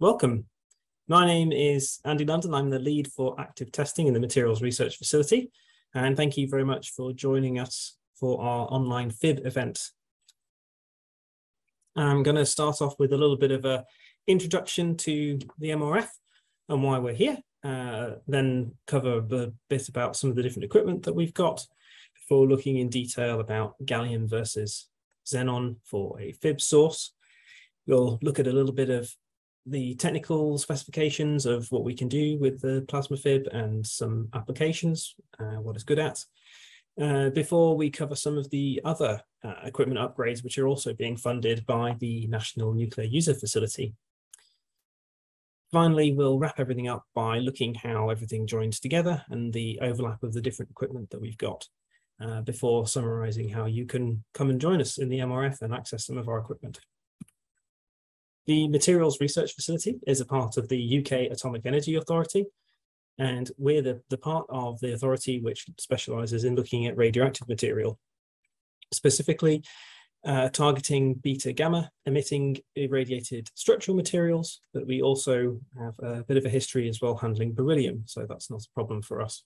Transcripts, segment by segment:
Welcome. My name is Andy London. I'm the lead for active testing in the Materials Research Facility. And thank you very much for joining us for our online FIB event. I'm going to start off with a little bit of an introduction to the MRF and why we're here, uh, then cover a bit about some of the different equipment that we've got before looking in detail about gallium versus xenon for a FIB source. We'll look at a little bit of the technical specifications of what we can do with the plasma fib and some applications, uh, what it's good at, uh, before we cover some of the other uh, equipment upgrades which are also being funded by the National Nuclear User Facility. Finally, we'll wrap everything up by looking how everything joins together and the overlap of the different equipment that we've got uh, before summarizing how you can come and join us in the MRF and access some of our equipment. The Materials Research Facility is a part of the UK Atomic Energy Authority, and we're the, the part of the authority which specialises in looking at radioactive material, specifically uh, targeting beta gamma emitting irradiated structural materials, but we also have a bit of a history as well handling beryllium, so that's not a problem for us.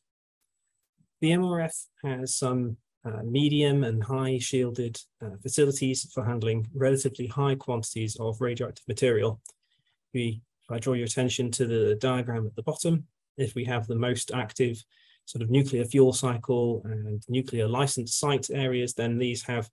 The MRF has some medium and high shielded uh, facilities for handling relatively high quantities of radioactive material. We, if I draw your attention to the diagram at the bottom, if we have the most active sort of nuclear fuel cycle and nuclear license site areas, then these have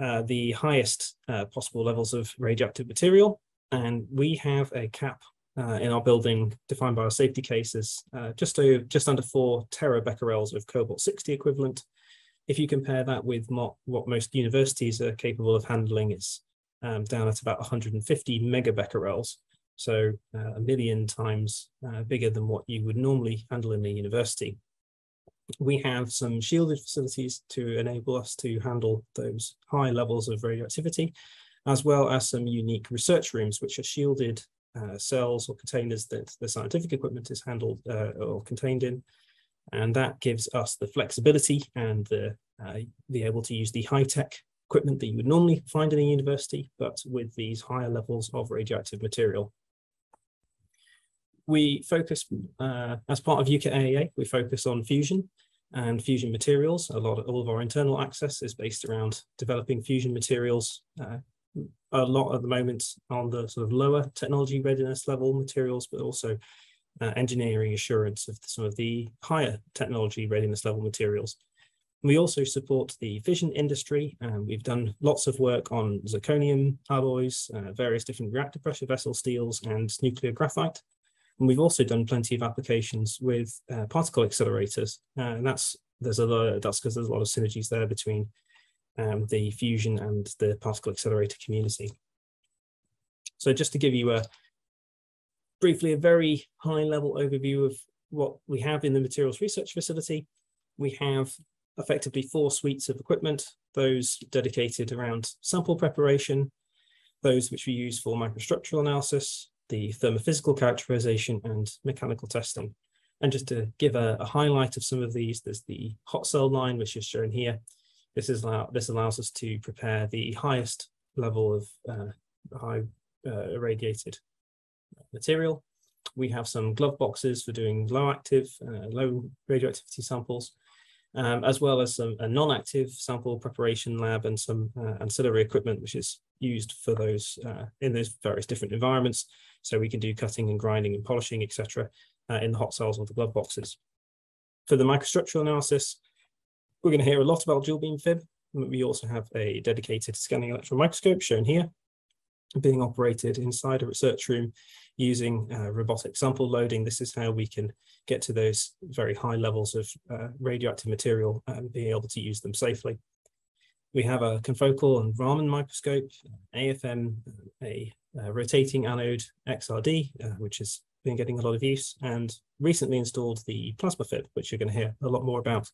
uh, the highest uh, possible levels of radioactive material. And we have a cap uh, in our building defined by our safety cases, uh, just, over, just under four terabecquerels of cobalt 60 equivalent if you compare that with what, what most universities are capable of handling, it's um, down at about 150 megabecquerels, so uh, a million times uh, bigger than what you would normally handle in a university. We have some shielded facilities to enable us to handle those high levels of radioactivity, as well as some unique research rooms, which are shielded uh, cells or containers that the scientific equipment is handled uh, or contained in, and that gives us the flexibility and the, uh, be able to use the high-tech equipment that you would normally find in a university, but with these higher levels of radioactive material. We focus, uh, as part of UKAEA, we focus on fusion and fusion materials. A lot of all of our internal access is based around developing fusion materials. Uh, a lot at the moment on the sort of lower technology readiness level materials, but also uh, engineering assurance of some of the higher technology readiness level materials. We also support the fission industry. and we've done lots of work on zirconium alloys, uh, various different reactor pressure vessel steels, and nuclear graphite. And we've also done plenty of applications with uh, particle accelerators, uh, and that's there's a lot. That's because there's a lot of synergies there between um, the fusion and the particle accelerator community. So just to give you a briefly a very high level overview of what we have in the materials research facility. We have effectively four suites of equipment, those dedicated around sample preparation, those which we use for microstructural analysis, the thermophysical characterization and mechanical testing. And just to give a, a, highlight of some of these, there's the hot cell line, which is shown here. This, is allow, this allows us to prepare the highest level of uh, high uh, irradiated material. We have some glove boxes for doing low active, uh, low radioactivity samples, um, as well as some a non-active sample preparation lab and some uh, ancillary equipment, which is used for those uh, in those various different environments. So we can do cutting and grinding and polishing, etc., uh, in the hot cells or the glove boxes. For the microstructural analysis, we're going to hear a lot about dual beam fib. We also have a dedicated scanning electron microscope shown here being operated inside a research room using uh, robotic sample loading. This is how we can get to those very high levels of uh, radioactive material and being able to use them safely. We have a confocal and Raman microscope, AFM, a, rotating anode XRD, uh, which has been getting a lot of use, and recently installed the plasma fib, which you're going to hear a lot more about.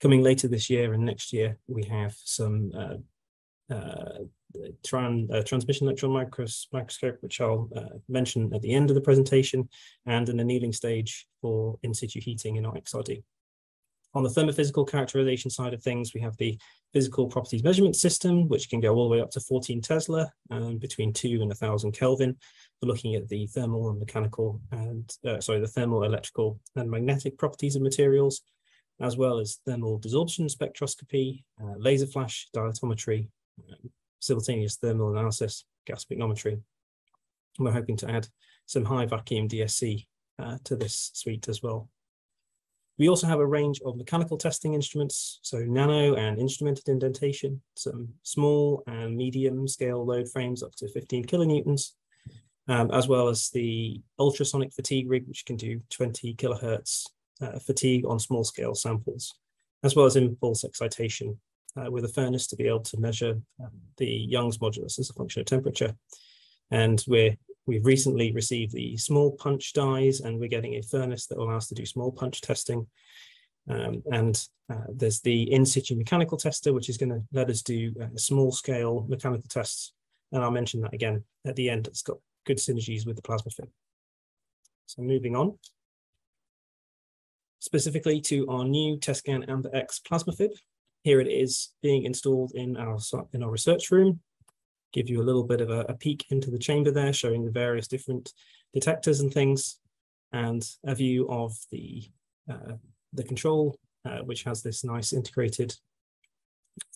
Coming later this year and next year, we have some uh, uh, tran, uh, transmission electron micros, microscope, which I'll uh, mention at the end of the presentation, and an annealing stage for in situ heating in XRD. On the thermophysical characterization side of things, we have the physical properties measurement system, which can go all the way up to 14 Tesla and between two and a thousand Kelvin for looking at the thermal and mechanical and uh, sorry, the thermal, electrical and magnetic properties of materials, as well as thermal desorption spectroscopy, uh, laser flash dilatometry, um, simultaneous thermal analysis, gas pycnometry. We're hoping to add some high vacuum DSC uh, to this suite as well. We also have a range of mechanical testing instruments, so nano and instrumented indentation, some small and medium scale load frames up to 15 kilonewtons, um, as well as the ultrasonic fatigue rig, which can do 20 kilohertz uh, fatigue on small scale samples, as well as impulse excitation uh, with a furnace to be able to measure um, the Young's modulus as a function of temperature. And we're We've recently received the small punch dies and we're getting a furnace that will allow us to do small punch testing. Um, and uh, there's the in situ mechanical tester, which is going to let us do uh, small scale mechanical tests. And I'll mention that again at the end. It's got good synergies with the plasma fib. So moving on. Specifically to our new Tescan Amber X plasma fib. Here it is being installed in our, in our research room give you a little bit of a, a peek into the chamber there, showing the various different detectors and things, and a view of the, uh, the control, uh, which has this nice integrated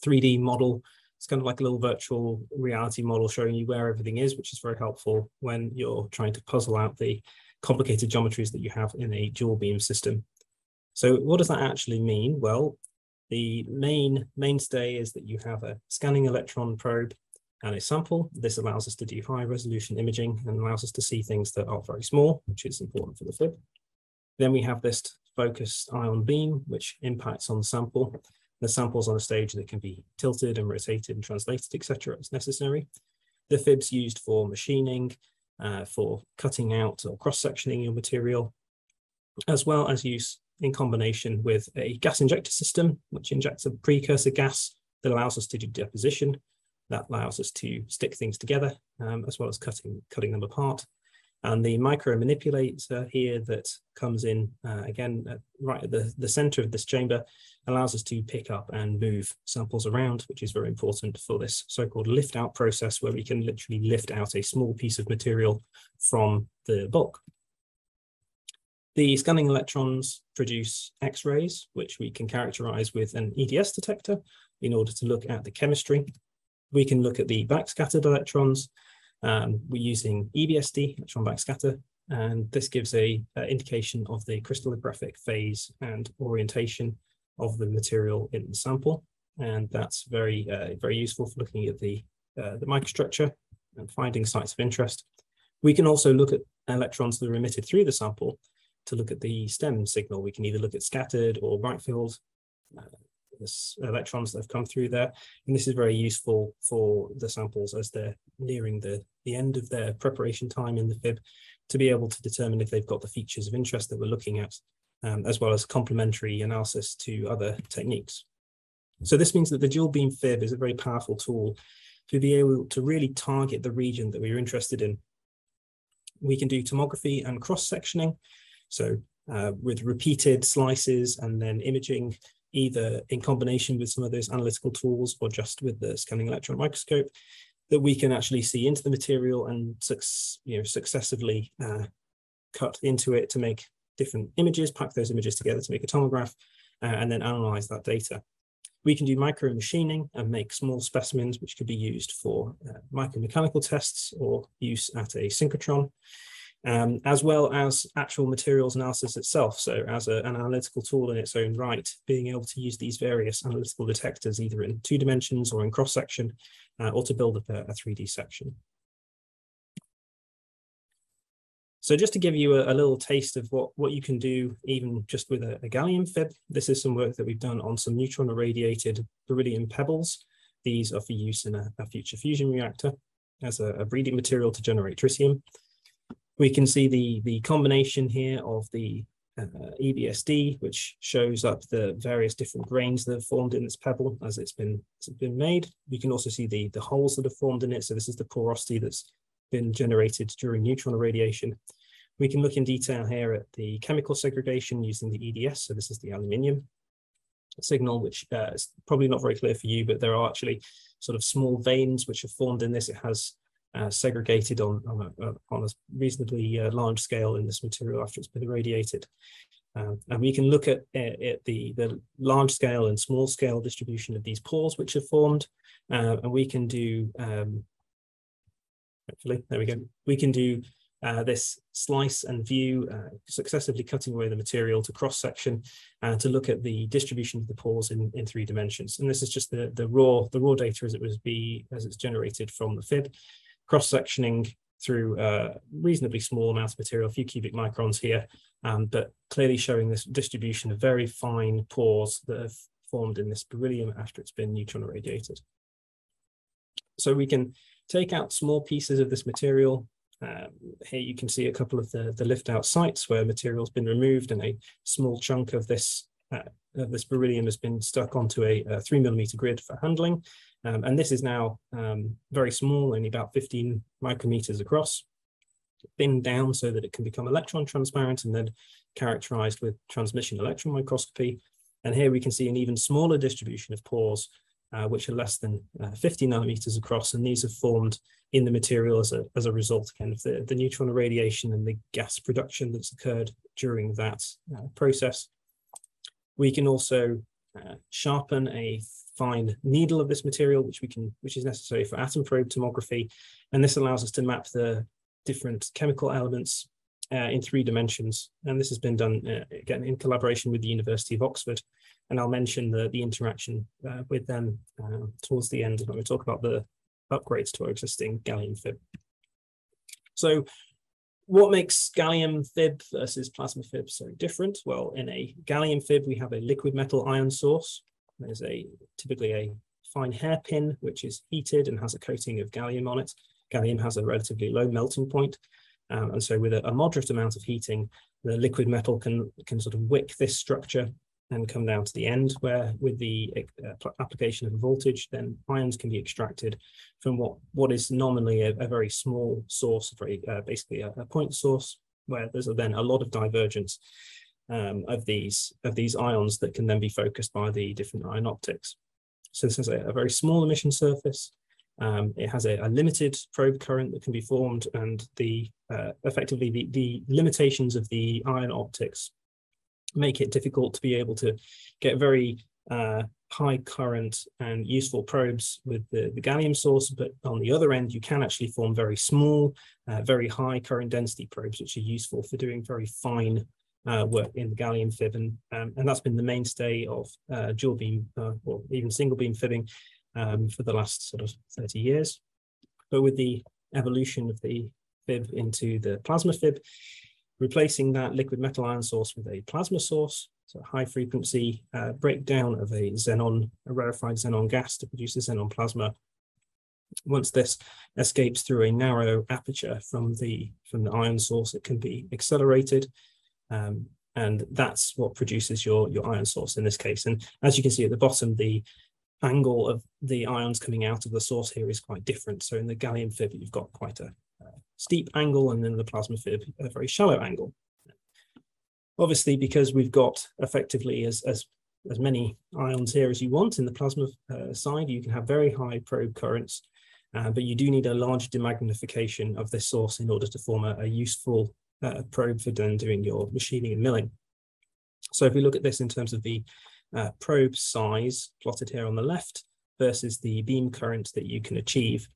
3D model. It's kind of like a little virtual reality model showing you where everything is, which is very helpful when you're trying to puzzle out the complicated geometries that you have in a dual beam system. So what does that actually mean? Well, the main mainstay is that you have a scanning electron probe and a sample. This allows us to do high resolution imaging and allows us to see things that are very small, which is important for the FIB. Then we have this focused ion beam, which impacts on the sample. The sample's on a stage that can be tilted and rotated and translated, etc. as necessary. The FIB's used for machining, uh, for cutting out or cross-sectioning your material, as well as use in combination with a gas injector system, which injects a precursor gas that allows us to do deposition that allows us to stick things together um, as well as cutting, cutting them apart. And the micro manipulator here that comes in, uh, again, uh, right at the, the center of this chamber, allows us to pick up and move samples around, which is very important for this so-called lift out process, where we can literally lift out a small piece of material from the bulk. The scanning electrons produce X-rays, which we can characterize with an EDS detector in order to look at the chemistry we can look at the backscattered electrons. Um, we're using EBSD, electron backscatter, and this gives a, indication of the crystallographic phase and orientation of the material in the sample. And that's very, uh, very useful for looking at the, uh, the microstructure and finding sites of interest. We can also look at electrons that are emitted through the sample to look at the stem signal. We can either look at scattered or bright field uh, electrons that have come through there. And this is very useful for the samples as they're nearing the, the end of their preparation time in the FIB to be able to determine if they've got the features of interest that we're looking at, um, as well as complementary analysis to other techniques. So this means that the dual beam FIB is a very powerful tool to be able to really target the region that we're interested in. We can do tomography and cross-sectioning. So uh, with repeated slices and then imaging either in combination with some of those analytical tools or just with the scanning electron microscope, that we can actually see into the material and you know, successively uh, cut into it to make different images, pack those images together to make a tomograph, uh, and then analyze that data. We can do micro machining and make small specimens, which could be used for uh, micromechanical tests or use at a synchrotron um, as well as actual materials analysis itself. So as a, an analytical tool in its own right, being able to use these various analytical detectors either in two dimensions or in cross section, uh, or to build up a, a 3D section. So just to give you a, a, little taste of what, what you can do even just with a, a, gallium fib, this is some work that we've done on some neutron irradiated beryllium pebbles. These are for use in a, a future fusion reactor as a, breeding material to generate tritium. We can see the, the combination here of the uh, EBSD, which shows up the various different grains that have formed in this pebble as it's been, it's been made. We can also see the, the holes that have formed in it. So this is the porosity that's been generated during neutron irradiation. We can look in detail here at the chemical segregation using the EDS. So this is the aluminium. signal, which uh, is probably not very clear for you, but there are actually sort of small veins which are formed in this. It has uh, segregated on, on a, on, a, reasonably uh, large scale in this material after it's been irradiated. Um, and we can look at, at, the, the large scale and small scale distribution of these pores which are formed, uh, and we can do, um, hopefully, there we go, we can do uh, this slice and view, uh, successively cutting away the material to cross section and uh, to look at the distribution of the pores in, in three dimensions. And this is just the, the raw the raw data as it was be as it's generated from the fib, cross sectioning through a reasonably small amount of material, a few cubic microns here, um, but clearly showing this distribution of very fine pores that have formed in this beryllium after it's been neutron irradiated. So we can take out small pieces of this material, um, here you can see a couple of the, the lift out sites where material's been removed and a small chunk of this uh, this beryllium has been stuck onto a, a three millimeter grid for handling. Um, and this is now um, very small, only about 15 micrometers across, thinned down so that it can become electron transparent and then characterized with transmission electron microscopy. And here we can see an even smaller distribution of pores uh, which are less than uh, 50 nanometers across, and these have formed in the material as a, as a result kind of the, the neutron irradiation and the gas production that's occurred during that uh, process. We can also uh, sharpen a fine needle of this material, which we can, which is necessary for atom probe tomography, and this allows us to map the different chemical elements uh, in three dimensions. And this has been done uh, again in collaboration with the University of Oxford and I'll mention the, the interaction uh, with them uh, towards the end when we talk about the upgrades to our existing gallium fib. So what makes gallium fib versus plasma fib so different? Well, in a gallium fib, we have a liquid metal ion source. There's a typically a fine hairpin, which is heated and has a coating of gallium on it. Gallium has a relatively low melting point. Um, and so with a, a, moderate amount of heating, the liquid metal can, can sort of wick this structure and come down to the end where with the uh, application of voltage, then ions can be extracted from what, what is nominally a, a very small source, very uh, basically a, a, point source, where there's then a lot of divergence um, of these of these ions that can then be focused by the different ion optics. So this is a, a very small emission surface. Um, it has a, a, limited probe current that can be formed, and the uh, effectively the, the limitations of the ion optics make it difficult to be able to get very uh, high current and useful probes with the, the, gallium source, but on the other end, you can actually form very small, uh, very high current density probes, which are useful for doing very fine uh, work in the gallium fib. And, um, and that's been the mainstay of uh, dual beam uh, or even single beam fibbing um, for the last sort of 30 years. But with the evolution of the fib into the plasma fib, replacing that liquid metal ion source with a plasma source, so high frequency uh, breakdown of a xenon, a rarefied xenon gas to produce a xenon plasma. Once this escapes through a narrow aperture from the, from the ion source, it can be accelerated. Um, and that's what produces your, your ion source in this case. And as you can see at the bottom, the angle of the ions coming out of the source here is quite different. So in the gallium fib, you've got quite a, steep angle and then the plasma fib a very shallow angle. Obviously, because we've got effectively as, as, as many ions here as you want in the plasma uh, side, you can have very high probe currents, uh, but you do need a large demagnification of this source in order to form a, a useful uh, probe for then doing your machining and milling. So if we look at this in terms of the uh, probe size plotted here on the left versus the beam current that you can achieve,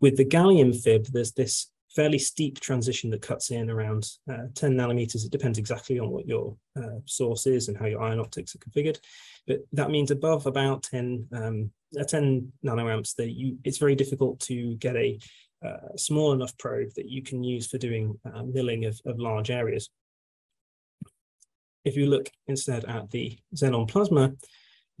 with the gallium fib, there's this fairly steep transition that cuts in around uh, 10 nanometers. It depends exactly on what your uh, source is and how your ion optics are configured. But that means above about 10, um, uh, 10 nanoamps, that you it's very difficult to get a uh, small enough probe that you can use for doing uh, milling of, of large areas. If you look instead at the xenon plasma,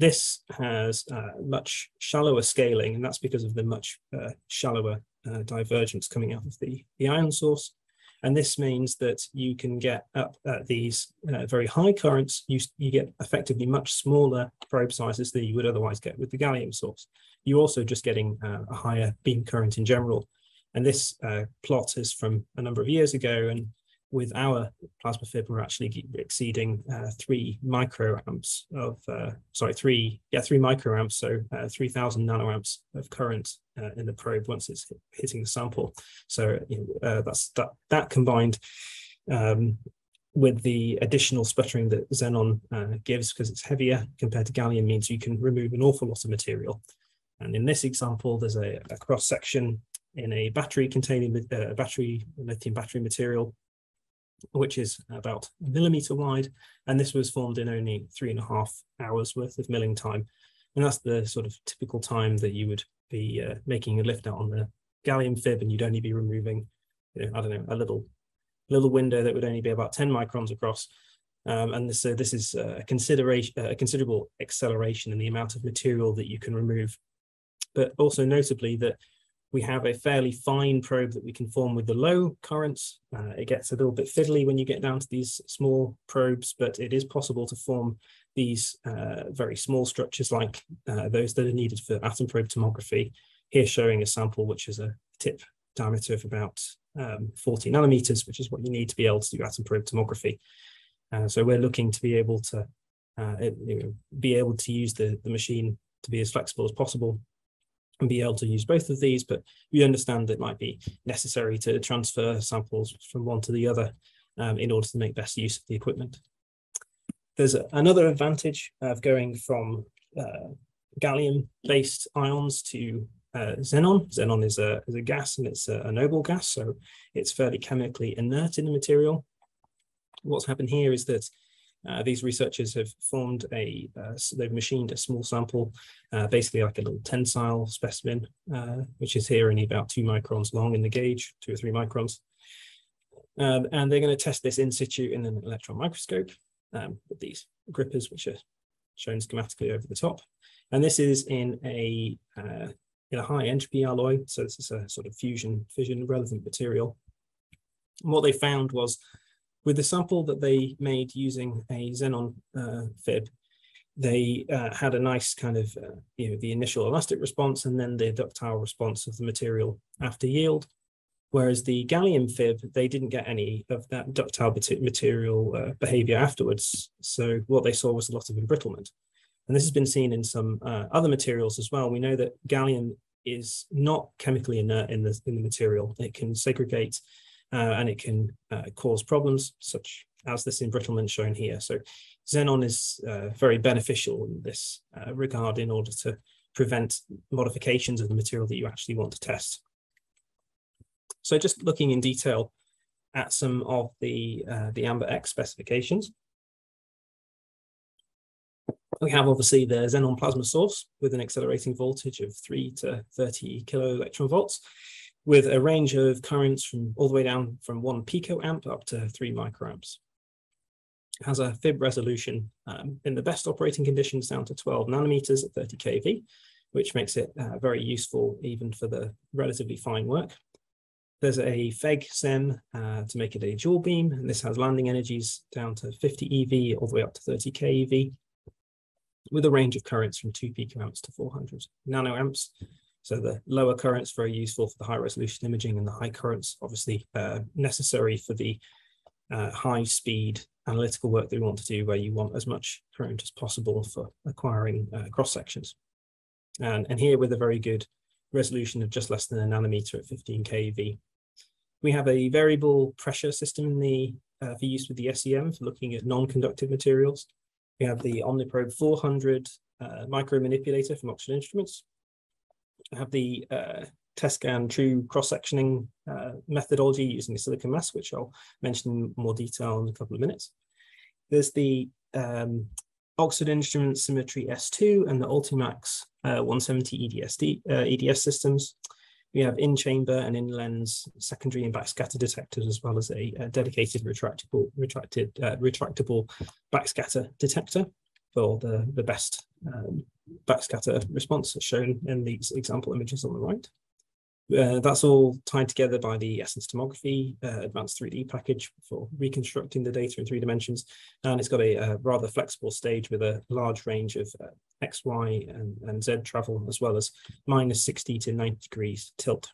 this has uh, much shallower scaling, and that's because of the much uh, shallower uh, divergence coming out of the, the ion source. And this means that you can get up at these uh, very high currents, you, you get effectively much smaller probe sizes than you would otherwise get with the gallium source. You're also just getting uh, a higher beam current in general. And this uh, plot is from a number of years ago, and with our plasma fib, we're actually exceeding uh, three microamps of, uh, sorry, three, yeah, three microamps, so uh, 3000 nanoamps of current uh, in the probe once it's hit, hitting the sample. So you know, uh, that's that, that combined um, with the additional sputtering that xenon uh, gives because it's heavier compared to gallium means you can remove an awful lot of material. And in this example, there's a, a cross section in a battery containing a battery lithium battery material which is about a millimeter wide. And this was formed in only three and a half hours worth of milling time. And that's the sort of typical time that you would be uh, making a lift out on the gallium fib and you'd only be removing, you know, I don't know, a little little window that would only be about 10 microns across. Um, and so this is a consideration, a considerable acceleration in the amount of material that you can remove. But also notably that we have a fairly fine probe that we can form with the low currents. Uh, it gets a little bit fiddly when you get down to these small probes, but it is possible to form these uh, very small structures like uh, those that are needed for atom probe tomography. Here showing a sample which is a tip diameter of about um, 40 nanometers, which is what you need to be able to do atom probe tomography. Uh, so we're looking to be able to uh, you know, be able to use the, the machine to be as flexible as possible and be able to use both of these, but we understand that it might be necessary to transfer samples from one to the other um, in order to make best use of the equipment. There's another advantage of going from uh, gallium-based ions to uh, xenon. Xenon is a, is a gas and it's a, a noble gas, so it's fairly chemically inert in the material. What's happened here is that uh, these researchers have formed a, uh, they've machined a small sample, uh, basically like a little tensile specimen, uh, which is here only about two microns long in the gauge, two or three microns. Um, and they're going to test this in situ in an electron microscope um, with these grippers, which are shown schematically over the top. And this is in a, uh, in a high entropy alloy. So this is a sort of fusion, fission relevant material. And what they found was with the sample that they made using a xenon uh, fib, they uh, had a nice kind of, uh, you know, the initial elastic response and then the ductile response of the material after yield. Whereas the gallium fib, they didn't get any of that ductile material uh, behavior afterwards. So what they saw was a lot of embrittlement. And this has been seen in some uh, other materials as well. We know that gallium is not chemically inert in the, in the material. It can segregate and it can uh, cause problems such as this embrittlement shown here. So xenon is uh, very beneficial in this uh, regard in order to prevent modifications of the material that you actually want to test. So just looking in detail at some of the, uh, the AMBER X specifications. We have obviously the xenon plasma source with an accelerating voltage of 3 to 30 kilo electron volts with a range of currents from all the way down from one picoamp up to three microamps. It has a fib resolution um, in the best operating conditions down to 12 nanometers at 30 kV, which makes it uh, very useful even for the relatively fine work. There's a FEG SEM uh, to make it a dual beam, and this has landing energies down to 50 EV all the way up to 30 kV, with a range of currents from 2 picoamps to 400 nanoamps. So the lower currents very useful for the high resolution imaging and the high currents obviously uh, necessary for the uh, high speed analytical work that we want to do where you want as much current as possible for acquiring uh, cross sections. And, and here with a very good resolution of just less than a nanometer at 15 keV. We have a variable pressure system in the uh, for use with the SEM for looking at non-conductive materials. We have the Omniprobe 400 uh, micro manipulator from Oxford Instruments, have the uh, Tescan true cross-sectioning uh, methodology using the silicon mask, which I'll mention in more detail in a couple of minutes. There's the um, Oxford Instruments Symmetry S2 and the Ultim Max uh, 170 EDSD, uh, EDS systems. We have in-chamber and in-lens secondary and backscatter detectors, as well as a, a dedicated retractable, retracted, uh, retractable backscatter detector for the, the best um, backscatter response shown in these example images on the right. Uh, that's all tied together by the Essence Tomography uh, advanced 3D package for reconstructing the data in three dimensions. And it's got a, a rather flexible stage with a large range of uh, X, Y, and, and Z travel, as well as minus 60 to 90 degrees tilt.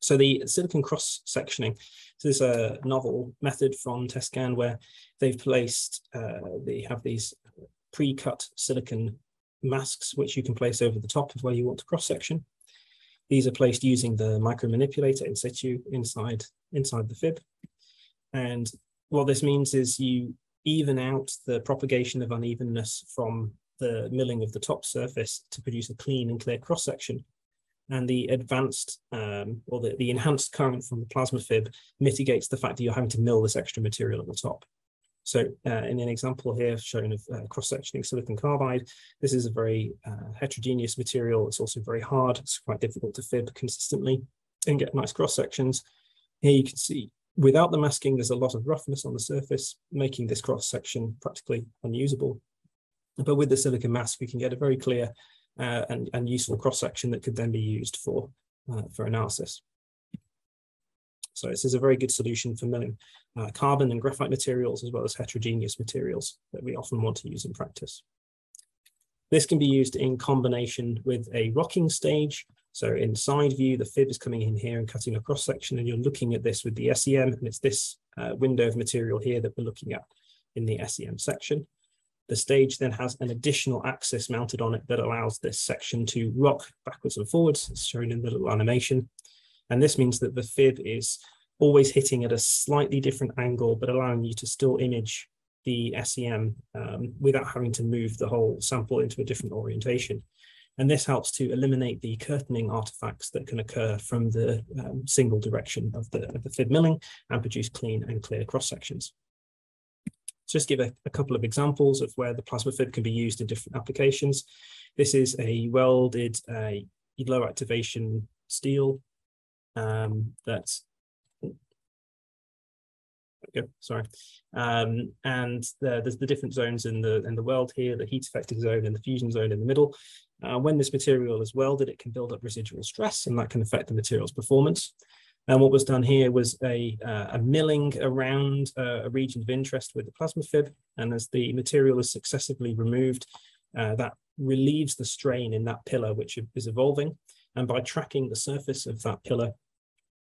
So the silicon cross-sectioning this is a novel method from Tescan where they've placed, uh, they have these pre-cut silicon masks, which you can place over the top of where you want to cross-section. These are placed using the micromanipulator in situ inside, inside the fib. And what this means is you even out the propagation of unevenness from the milling of the top surface to produce a clean and clear cross-section. And the advanced um, or the, the enhanced current from the plasma fib mitigates the fact that you're having to mill this extra material at the top. So uh, in an example here shown of uh, cross-sectioning silicon carbide, this is a very uh, heterogeneous material. It's also very hard. It's quite difficult to fib consistently and get nice cross-sections. Here you can see without the masking, there's a lot of roughness on the surface, making this cross-section practically unusable. But with the silicon mask, we can get a very clear uh, and, and useful cross-section that could then be used for, uh, for analysis. So this is a very good solution for milling uh, carbon and graphite materials, as well as heterogeneous materials that we often want to use in practice. This can be used in combination with a rocking stage. So in side view, the fib is coming in here and cutting a cross section, and you're looking at this with the SEM, and it's this uh, window of material here that we're looking at in the SEM section. The stage then has an additional axis mounted on it that allows this section to rock backwards and forwards, as shown in the little animation. And this means that the fib is always hitting at a slightly different angle, but allowing you to still image the SEM um, without having to move the whole sample into a different orientation. And this helps to eliminate the curtaining artifacts that can occur from the um, single direction of the, of the fib milling and produce clean and clear cross sections So just give a, a, couple of examples of where the plasma fib can be used in different applications. This is a welded uh, low activation steel um, that's okay, sorry. Um, and the, there's the different zones in the in the weld here, the heat affected zone and the fusion zone in the middle. Uh, when this material is welded, it can build up residual stress and that can affect the material's performance. And what was done here was a, uh, a milling around uh, a region of interest with the plasma fib. And as the material is successively removed, uh, that relieves the strain in that pillar, which is evolving. And by tracking the surface of that pillar,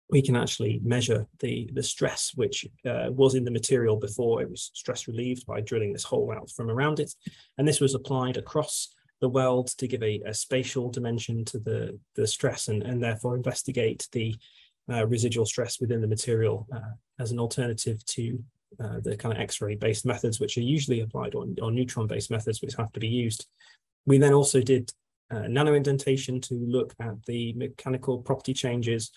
we can actually measure the, the stress which uh, was in the material before it was stress relieved by drilling this hole out from around it. And this was applied across the weld to give a, a spatial dimension to the, the stress and, and therefore investigate the uh, residual stress within the material uh, as an alternative to uh, the kind of X-ray based methods, which are usually applied on, on neutron based methods, which have to be used. We then also did uh, nano indentation to look at the mechanical property changes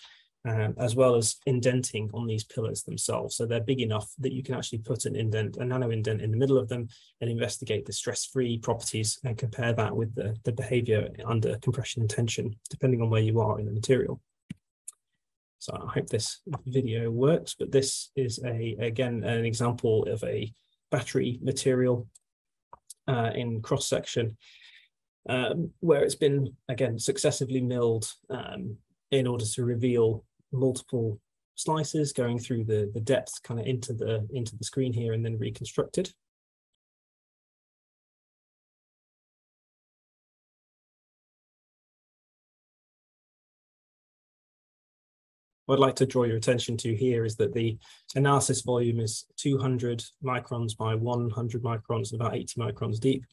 um, as well as indenting on these pillars themselves. So they're big enough that you can actually put an indent, a nano indent in the middle of them and investigate the stress-free properties and compare that with the, the behavior under compression and tension, depending on where you are in the material. So I hope this video works, but this is a again an example of a battery material uh, in cross section um, where it's been again successively milled um, in order to reveal multiple slices going through the the depth kind of into the into the screen here and then reconstructed. what I'd like to draw your attention to here is that the analysis volume is 200 microns by 100 microns, about 80 microns deep,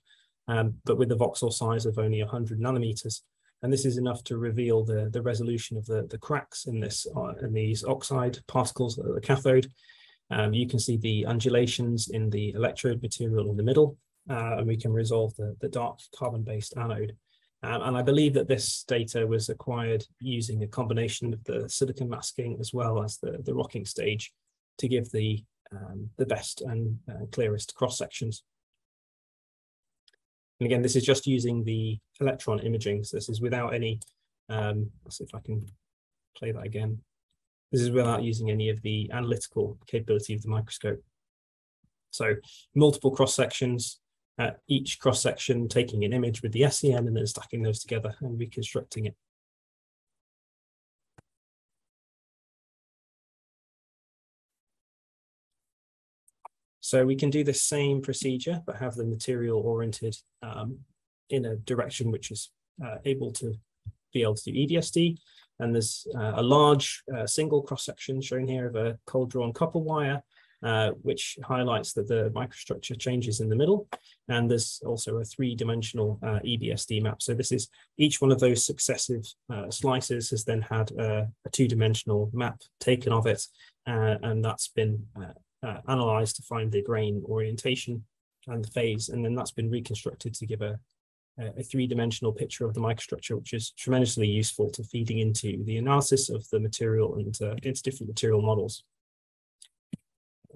um, but with a voxel size of only 100 nanometers. And this is enough to reveal the, the resolution of the, the cracks in this uh, in these oxide particles at the cathode. Um, you can see the undulations in the electrode material in the middle, uh, and we can resolve the, the dark carbon-based anode. Um, and I believe that this data was acquired using a combination of the silicon masking as well as the, the rocking stage to give the, um, the best and uh, clearest cross sections. And again, this is just using the electron imaging. So this is without any, um, let's see if I can play that again. This is without using any of the analytical capability of the microscope. So multiple cross sections, at each cross section, taking an image with the SEM and then stacking those together and reconstructing it. So we can do the same procedure, but have the material oriented um, in a direction which is uh, able to be able to do EDSD. And there's uh, a large uh, single cross-section shown here of a cold drawn copper wire, uh, which highlights that the microstructure changes in the middle. And there's also a three-dimensional uh, EBSD map. So this is each one of those successive uh, slices has then had a, a two-dimensional map taken of it, and that's been analyzed to find the grain orientation and the phase, and then that's been reconstructed to give a, a three-dimensional picture of the microstructure, which is tremendously useful to feeding into the analysis of the material and uh, its different material models.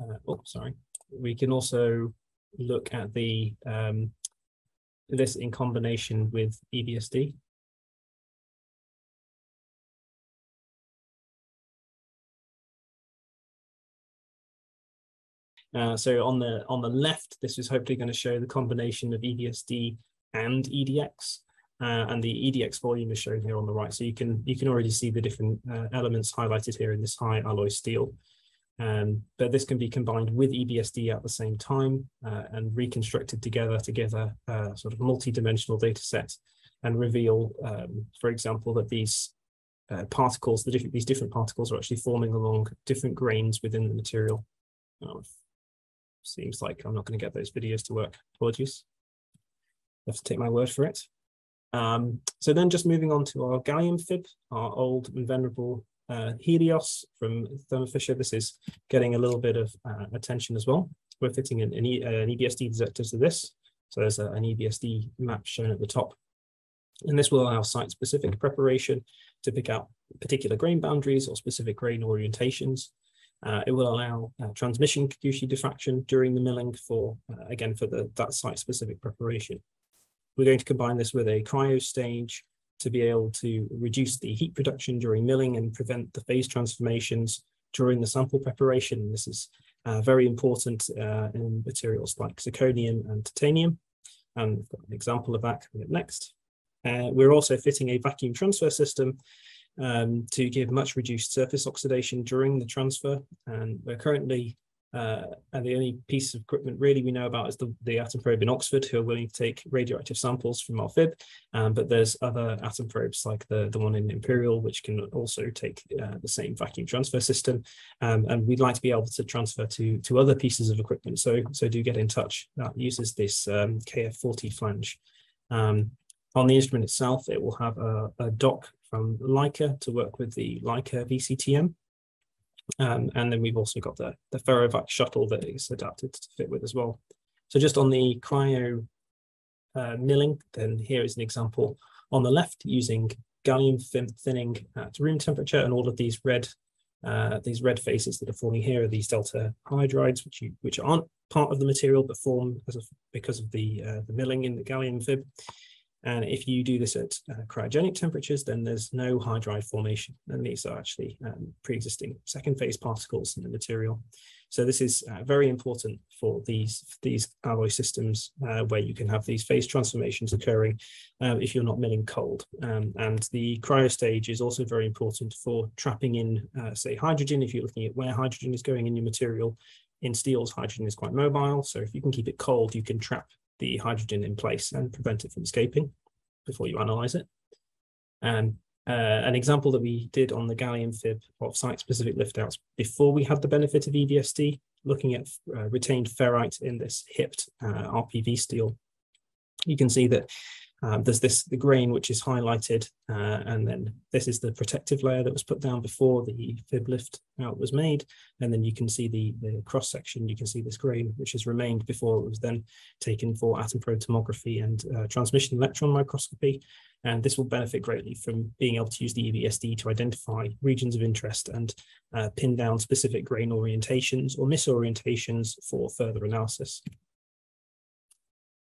Uh, oh, sorry. We can also look at the um, this in combination with EBSD. Uh, so on the on the left, this is hopefully going to show the combination of EBSD and EDX. Uh, and the EDX volume is shown here on the right. So you can you can already see the different uh, elements highlighted here in this high alloy steel. Um, but this can be combined with EBSD at the same time uh, and reconstructed together to give a, a sort of multi-dimensional data set and reveal, um, for example, that these uh, particles, the different, these different particles are actually forming along different grains within the material. Seems like I'm not going to get those videos to work. Apologies have to take my word for it. Um, so then just moving on to our gallium fib, our old and venerable uh, Helios from Thermo Fisher. This is getting a little bit of uh, attention as well. We're fitting an, an, e, an EBSD detector to this. So there's a, an EBSD map shown at the top. And this will allow site-specific preparation to pick out particular grain boundaries or specific grain orientations. Uh, it will allow uh, transmission Kikuchi diffraction during the milling for, uh, again, for the, that site-specific preparation. We're going to combine this with a cryo stage to be able to reduce the heat production during milling and prevent the phase transformations during the sample preparation. This is uh, very important uh, in materials like zirconium and titanium. And we've got an example of that coming up next. Uh, we're also fitting a vacuum transfer system um, to give much reduced surface oxidation during the transfer. And we're currently uh, and the only piece of equipment really we know about is the, the atom probe in Oxford, who are willing to take radioactive samples from our FIB. Um, but there's other atom probes like the, the one in Imperial, which can also take uh, the same vacuum transfer system. Um, and we'd like to be able to transfer to, to other pieces of equipment. So, so do get in touch. That uses this um, KF40 flange. Um, on the instrument itself, it will have a, a dock from Leica to work with the Leica VCTM. Um, and then we've also got the, the Ferrovac shuttle that is adapted to fit with as well. So just on the cryo uh, milling, then here is an example on the left using gallium thinning at room temperature and all of these red uh, these red faces that are forming here are these delta hydrides, which you, which aren't part of the material but form as of, because of the uh, the milling in the gallium fib. And if you do this at uh, cryogenic temperatures, then there's no hydride formation. And these are actually um, pre-existing second phase particles in the material. So this is uh, very important for these, these alloy systems uh, where you can have these phase transformations occurring uh, if you're not milling cold. Um, and the cryo stage is also very important for trapping in, uh, say, hydrogen, if you're looking at where hydrogen is going in your material. In steels, hydrogen is quite mobile. So if you can keep it cold, you can trap the hydrogen in place and prevent it from escaping before you analyze it. And uh, an example that we did on the gallium fib of site-specific liftouts before we had the benefit of EBSD, looking at uh, retained ferrite in this hipped uh, RPV steel. You can see that um, there's this the grain which is highlighted, uh, and then this is the protective layer that was put down before the fib lift out was made. And then you can see the, the cross section, you can see this grain which has remained before it was then taken for atom probe tomography and uh, transmission electron microscopy. And this will benefit greatly from being able to use the EBSD to identify regions of interest and uh, pin down specific grain orientations or misorientations for further analysis.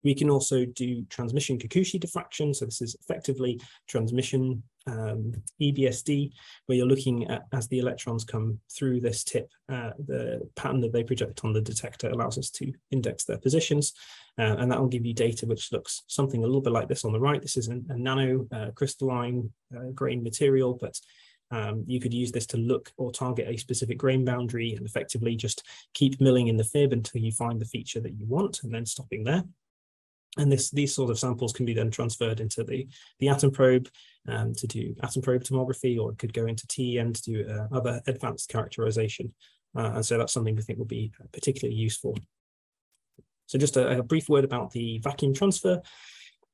We can also do transmission Kikuchi diffraction. So this is effectively transmission um, EBSD, where you're looking at as the electrons come through this tip, uh, the pattern that they project on the detector allows us to index their positions. Uh, and that will give you data which looks something a little bit like this on the right. This is a, a nano uh, crystalline uh, grain material, but um, you could use this to look or target a specific grain boundary and effectively just keep milling in the fib until you find the feature that you want and then stopping there. And this, these sort of samples can be then transferred into the, the atom probe um, to do atom probe tomography, or it could go into TEM to do uh, other advanced characterization. Uh, and so that's something we think will be particularly useful. So just a, a brief word about the vacuum transfer.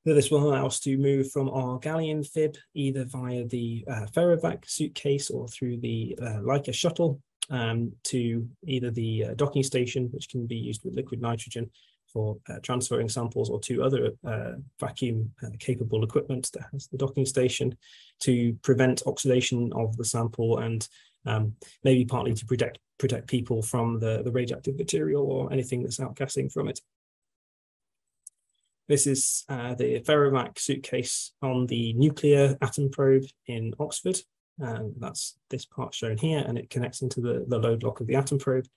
This will allow us to move from our gallium fib either via the uh, Ferrovac suitcase or through the uh, Leica shuttle um, to either the uh, docking station, which can be used with liquid nitrogen for uh, transferring samples, or to other uh, vacuum uh, capable equipment that has the docking station to prevent oxidation of the sample and um, maybe partly to protect protect people from the, the radioactive material or anything that's outgassing from it. This is uh, the Ferrovac suitcase on the nuclear atom probe in Oxford. And that's this part shown here, and it connects into the, the load lock of the atom probe.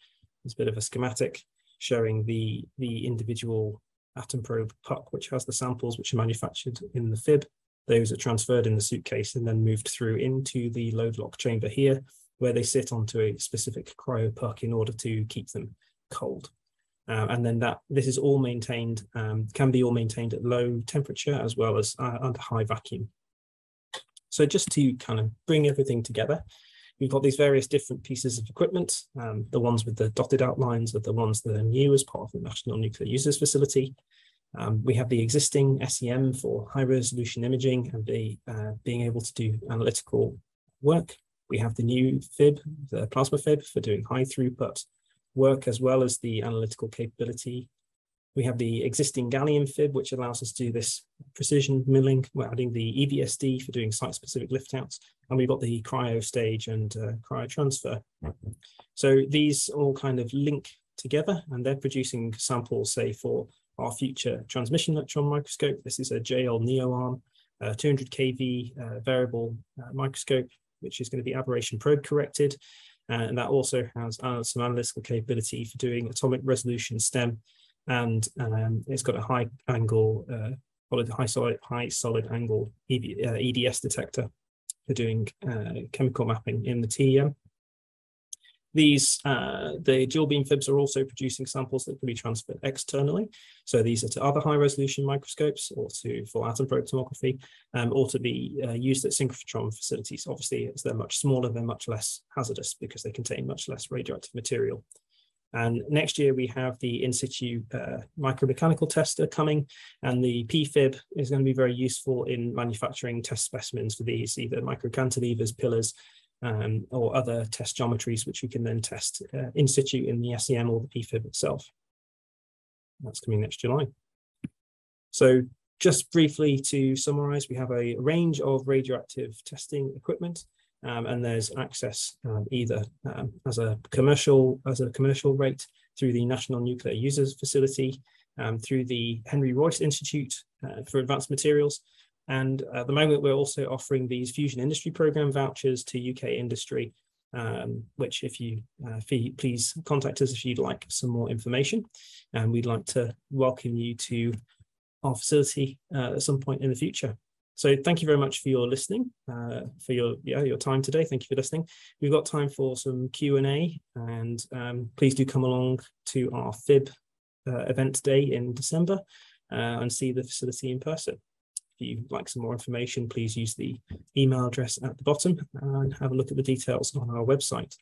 There's a bit of a schematic showing the, the individual atom probe puck, which has the samples which are manufactured in the fib. Those are transferred in the suitcase and then moved through into the load lock chamber here, where they sit onto a specific cryo puck in order to keep them cold. Uh, and then that this is all maintained, um, can be all maintained at low temperature as well as uh, under high vacuum. So just to kind of bring everything together, we've got these various different pieces of equipment. Um, the ones with the dotted outlines are the ones that are new as part of the National Nuclear Users Facility. Um, we have the existing SEM for high resolution imaging and be, uh, being able to do analytical work. We have the new FIB, the plasma FIB for doing high throughput work as well as the analytical capability. We have the existing gallium fib, which allows us to do this precision milling. We're adding the EBSD for doing site-specific lift outs, and we've got the cryo stage and uh, cryo transfer. So these all kind of link together, and they're producing samples, say, for our future transmission electron microscope. This is a JEOL NeoArm, uh, 200 kV uh, variable uh, microscope, which is going to be aberration probe corrected. Uh, and that also has uh, some analytical capability for doing atomic resolution STEM, and um, it's got a high angle, uh, high solid, high solid angle ED, uh, EDS detector for doing uh, chemical mapping in the TEM. These, uh, the dual beam fibs are also producing samples that can be transferred externally. So these are to other high resolution microscopes or to for atom probe tomography um, or to be uh, used at synchrotron facilities. Obviously, as they're much smaller, they're much less hazardous because they contain much less radioactive material. And next year we have the in situ uh, micromechanical tester coming, and the PFib is going to be very useful in manufacturing test specimens for these, either microcantilevers, pillars, um, or other test geometries, which we can then test uh, in situ in the SEM or the PFib itself. That's coming next July. So just briefly to summarize, we have a range of radioactive testing equipment, um, and there's access um, either um, as a commercial as a commercial rate through the National Nuclear Users Facility, um, through the Henry Royce Institute uh, for Advanced Materials, and at the moment, we're also offering these Fusion Industry Program vouchers to UK industry, um, which if you uh, please contact us if you'd like some more information. And we'd like to welcome you to our facility uh, at some point in the future. So thank you very much for your listening, uh, for your yeah your time today. Thank you for listening. We've got time for some Q and A, and um, please do come along to our FIB uh, event day in December uh, and see the facility in person. If you'd like some more information, please use the email address at the bottom and have a look at the details on our website.